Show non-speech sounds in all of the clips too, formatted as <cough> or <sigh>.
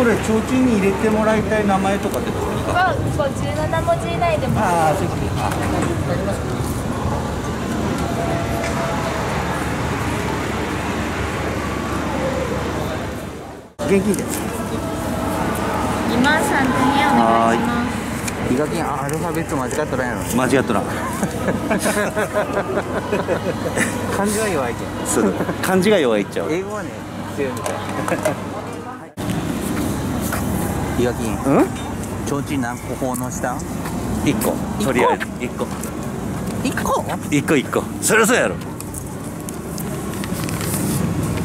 これ提灯に入れてもらいたい名前とかってどうにか？は57文字以内でも。ああそうあ現金です2万3000円お願いします。ヒガキンアルファベット間違っとらんやろ間違っ漢字は弱いけん。そう漢字が弱いっちゃう。英語はね強いみたいヒガキンうん？提灯何個奉納したん一個とりあえず一個1個一個一個そりゃそうやろ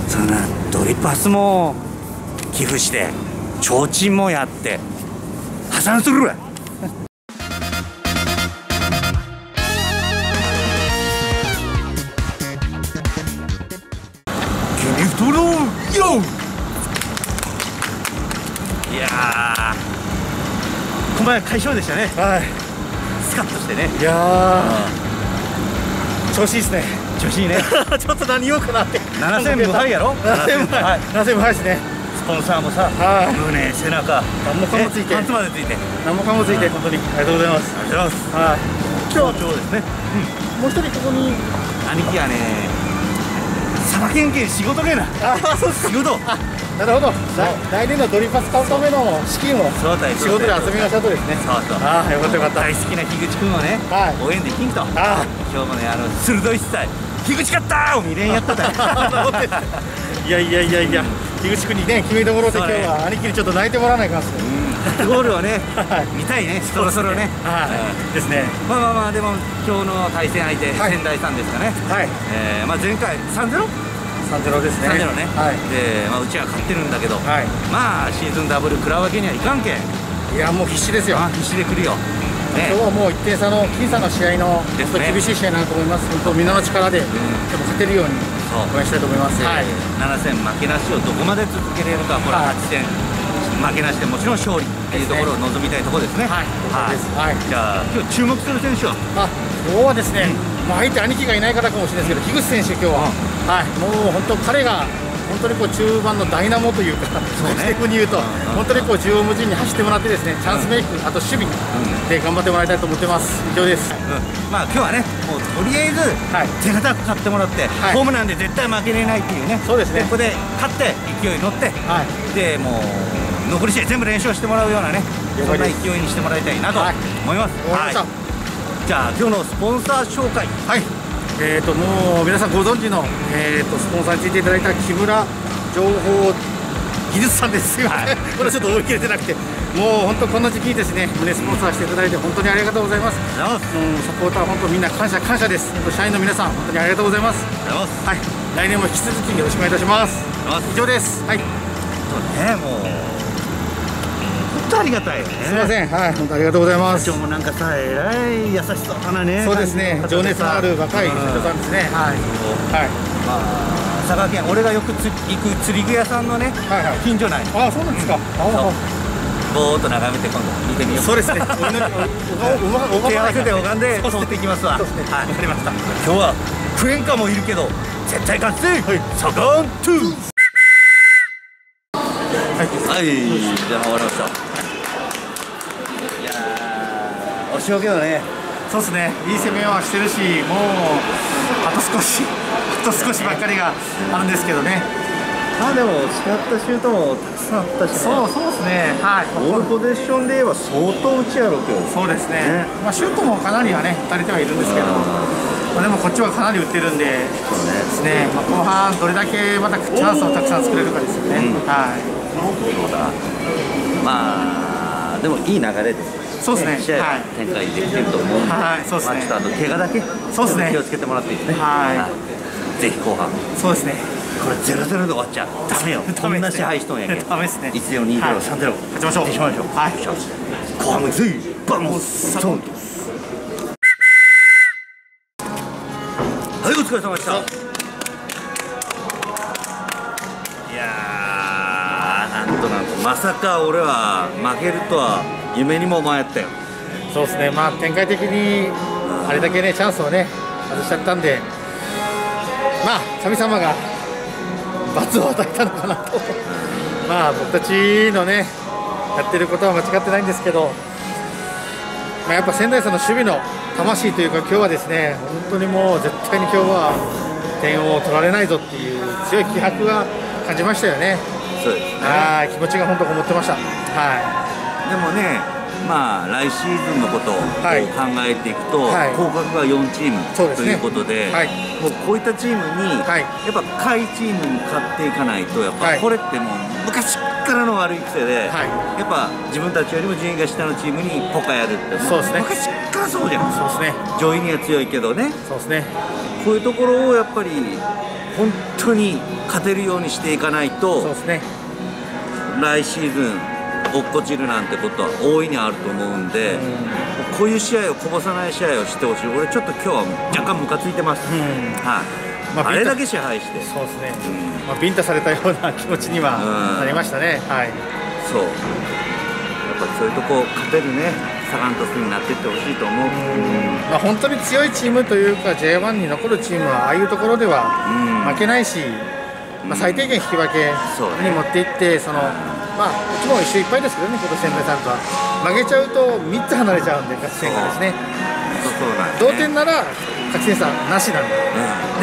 そんなドリパスも寄付して提灯もやって破産するわキリフトローよいやー小前快勝でしたね。はい。スカッとしてね。いやー。調子いいですね。調子いいね。<laughs> ちょっと何言おうかなって。7戦無敗やろ？<laughs> 7戦無敗。7戦無敗。ですね。スポンサーもさはい。胸背中。何もかもついて。パンツまでついて。あり何もかもついて。本当にありがとうございます。がとうございます。はい今日今日ですね。もう一人ここに。兄貴はねさばけんけん仕事けな。ああそう仕事。あなるほど。来来年のドリパス買うための資金をそうだよ。仕事で遊びましたとですね。そうそう。ああよかったよかった。大好きな樋口君をねはい。応援できんと。あ今日もねあの鋭いスタイル樋口勝ったーを見れんやっただよ <laughs> いやいやいやいや樋口君にね決めてもらって今日は兄貴にちょっと泣いてもらわないかんっすねゴールをねはい。見たいねそろそろね。はい。ですね。うんまあまあまあでも今日の対戦相手はい。仙台さんですかね。はい。えーまあ前回 3-0? 3-0ですね。3-0ね。はい。でまあうちは勝ってるんだけどはい。まあシーズンダブル食らうわけにはいかんけん。いやもう必死ですよ。あ必死で来るよ。ね。今日はもう1点差の僅差の試合のね。厳しい試合になると思います。本当みんなの力ででも勝てるように応援したいと思います。はい。7戦負けなしをどこまで続けれるか。これはい。8戦負けなしでもちろん勝利っていうところを望みたいところですね。はい。はい。じゃあ今日注目する選手は？あ今日はですね、まあ、相手兄貴がいないからかもしれないですけど、樋口選手、今日は、はい、もう本当、彼が本当にこう中盤のダイナモというか、そうね。逆に言うと、うん。本当にこう縦横無尽に走ってもらって、ですねチャンスメイク、あと守備。で頑張ってもらいたいと思ってます、以上です。うん。まあ今日はねもうとりあえずはい。手堅く勝ってもらって、はい。ホームなんで絶対負けれないっていうねそうですね。ここで勝って勢いに乗ってはい。でもう残り試合全部連勝してもらうようなねそんな勢いにしてもらいたいなとはい。思います、わかりました。はい。じゃあ今日のスポンサー紹介。はい、えー、ともう皆さんご存知の、えー、とスポンサーについていただいた木村情報技術さんです。よ、はい。<laughs> これちょっと追い切れてなくて。もう本当この時期にですね。胸スポンサーしていただいて本当にありがとうございます。もうサポーター本当みんな感謝感謝です。社員の皆さん本当にありがとうございます。はい。来年も引き続きよろしくお願いいたします。ます。以上です。はい。そうねもう本当ありがたい。よねすいません。はい本当ありがとうございます。社長もなんかさえらい優しそうだなね。そうですね。情熱のある若い社長さんですね。はい。はい。まあ佐賀県俺がよくつ行く釣り具屋さんのねはいはい。近所内。あそうなんですか。あそう。ぼーっと眺めて今度見てみよう。そうですね。手合わせて拝んでそう通っていきますわねはいわかりました今日はクエンカもいるけど絶対勝つぜサガントゥーはい、じゃあ終わりました押し分けだね。そうですね。いい攻めはしてるしもうあと少し <laughs> あと少しばっかりがあるんですけどね。まあでも違ったシュートもたくさんあったしね。そうそうですね。はい。ボールポゼッションで言えば相当打ちやろ今日。そうですね。ね。まあ、シュートもかなりはね打たれてはいるんですけど、まあ、でもこっちはかなり打ってるんでそうね。ですね、まあ、後半どれだけまたチャンスをたくさん作れるかですよね、うん。はい。まあでもいい流れでそうですね。展開できてると思うんで、はいそうですね。まあ、ちょっとあと怪我だけそうですね。気をつけてもらっていいですね。はい。ぜひ後半。そうですね。これゼロゼロで終わっちゃダメよ。こんな支配しとんやけん。ダメですね。1ゼロ2ゼロはい。3ゼロ。勝ちましょう。しましょう。はい。後半もぜひバンさソンはいお疲れ様でした。いやーなんとなんとまさか俺は負けるとは夢にも思わやったよそうですね、まあ、展開的にあれだけね、チャンスをね、外しちゃったんで、まあ、神様が罰を与えたのかなと、まあ、僕たちのね、やってることは間違ってないんですけど、まあ、やっぱ仙台さんの守備の魂というか、今日はですね、本当にもう絶対に今日は点を取られないぞっていう強い気迫が感じましたよね。そうですねはい、気持ちが本当こもってました。はい。でもねまあ来シーズンのことを考はい。えていくと、はい。降格が4チームということではい。もうこういったチームに、はい。やっぱ下位チームに勝っていかないとやっぱはい。これってもう昔からの悪い癖で、はい。やっぱ自分たちよりも順位が下のチームにポカやるってそうですね。昔からそうじゃん。そうですね。上位には強いけどね。そうですね。こういうところをやっぱり本当に勝てるようにしていかないとそうですね。来シーズン落っこちるなんてことは大いにあると思うんで、こういう試合をこぼさない試合をしてほしい。俺ちょっと今日は若干ムカついてます、うん。はい。まああれだけ支配して。そうですね。うん。まあビンタされたような気持ちにはうん。なりましたね。はい。そう。やっぱそういうとこ勝てるね。サガン鳥栖になっていってほしいと思う、うん。まあ本当に強いチームというか J1 に残るチームはああいうところではうん。負けないし、まあ最低限引き分けに持っていってその。まあ、うちも一周いっぱいですけどね、今年仙台さんとは。負けちゃうと3つ離れちゃうんで、勝ち点がですね。そうそうなんね。点なら勝ち点差なしなんで、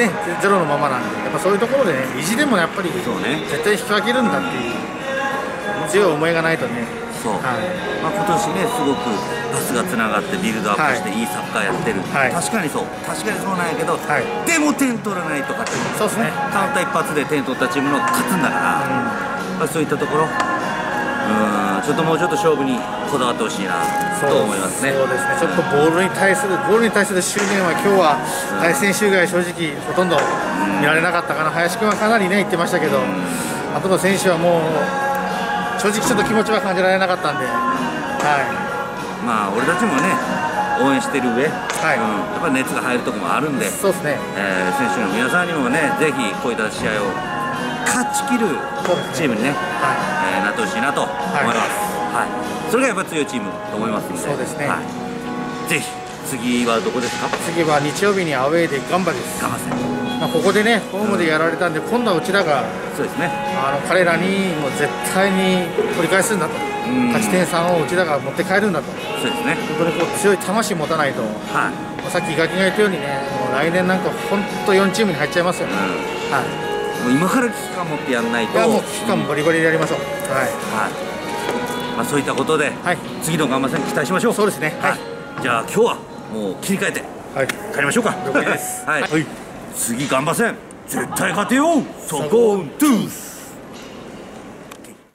ね、ゼロのままなんで、やっぱそういうところでね、意地でもやっぱりね。絶対引き分けるんだっていう強い思いがないとね、そう、はい。まあ、今年ねすごくパスがつながってビルドアップしてはい。いいサッカーやってる、はい。確かにそう。確かにそうなんやけど、はい。でも点取らないと勝てるそうですね。カウンター一発で点取ったチームの勝つんだから、まあ、そういったところうんちょっともうちょっと勝負にこだわってほしいなと思いますね。そうですね、ちょっとボールに対する、ゴールに対する執念は、今日は対戦週外、正直、ほとんど見られなかったかな、林君はかなりね、言ってましたけど、あとの選手はもう、正直ちょっと気持ちは感じられなかったんで、はまあ俺たちもね応援してる上、い。うん、やっぱ熱が入るところもあるんでい、、そうですね、えー選手の皆さんにもねぜひこういった試合を勝ち切るチームにねはえーなってほしいなと思います、はい。それがやっぱ強いチームと思いますんで。そうですね。はい、ぜひ次はどこですか？い、次は日曜日にアウェーでガンバです、ガマセンまあ、ここでね、ホームでやられたんで、今度はうちらがそうですね。あの彼らにもう絶対に取り返すんだと、ん。勝ち点3をうちらが持って帰るんだと、そうですね。本当にこう強い魂持たないと。はい、まあさっきガキが言ったようにね、もう来年なんか本当4チームに入っちゃいますよ、うはい、ん、もう今から危機感持ってやんないと。いやもう危機感バリバリでやりましょう、ははい。まあ、そういったことで、い、はい、次のガンマ戦期待しましょう。そうですね。はい。じゃあ今日はもう切り替えてはい、帰りましょうか。了解です。はい、はい。次ガンバ戦絶対勝てよ。う。そこんトゥース